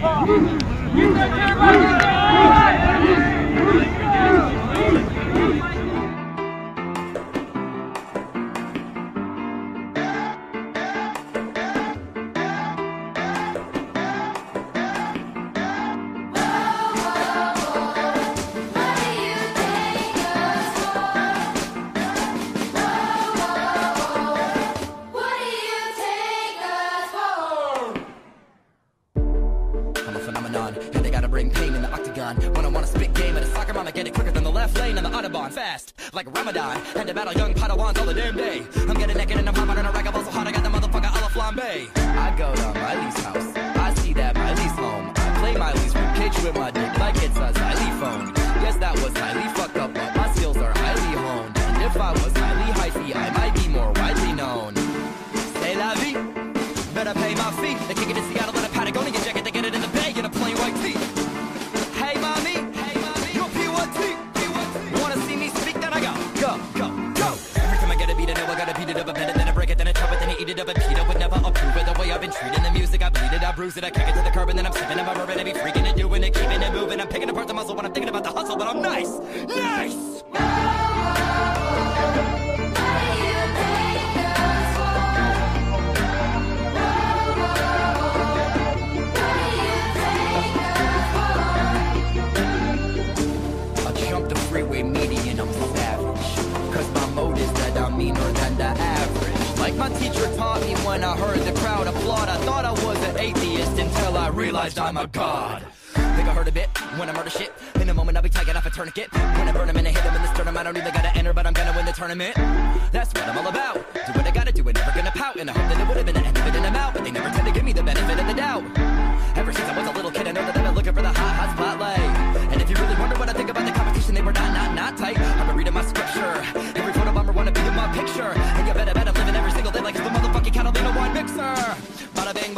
I'm a phenomenon, and they gotta bring pain in the octagon. When I wanna spit game at a soccer mom, I get it quicker than the left lane on the Autobahn. Fast, like Ramadan, and to battle young Padawans all the damn day. I'm getting naked and I'm hopping on a ragaball so hot I got the motherfucker a la flambe. I go to Miley's house, I see that Miley's home. I play Miley's ribcage with my dick like it's a xylophone. Yes, that was highly fucked up, but my skills are highly honed. And if I was highly hyphy, I might be more widely known. Say la vie. Better pay my fee. They kick it in Seattle in a Patagonia eat it up. And Peter would never approve it. The way I've been treating the music, I bleed it, I bruise it, I kick it to the curb, and then I'm sipping on my bourbon. I be freaking and doing it, keeping it moving. I'm picking apart the muscle when I'm thinking about the hustle, but I'm nice. Nice! Like my teacher taught me when I heard the crowd applaud. I thought I was an atheist until I realized I'm a god. Think I heard a bit when I murder shit. In a moment, I'll be taking off a tourniquet. When I burn him and I hit him in the sternum, I don't even gotta enter, but I'm gonna win the tournament. That's what I'm all about. Do what I gotta do, it never gonna pout. And I hope that it would have been the end of it in a mouth, but they never tend to give me the benefit of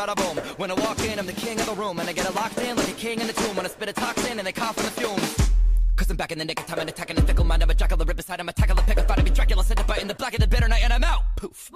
Bada boom. When I walk in, I'm the king of the room. And I get it locked in like a king in the tomb. When I spit a toxin and they cough in the fumes. Cause I'm back in the nick of time and attacking the fickle mind. I'm a Dracula rip aside. I'm tackle, a pick a fight. I be Dracula, send a bite in the black of the bitter night and I'm out. Poof.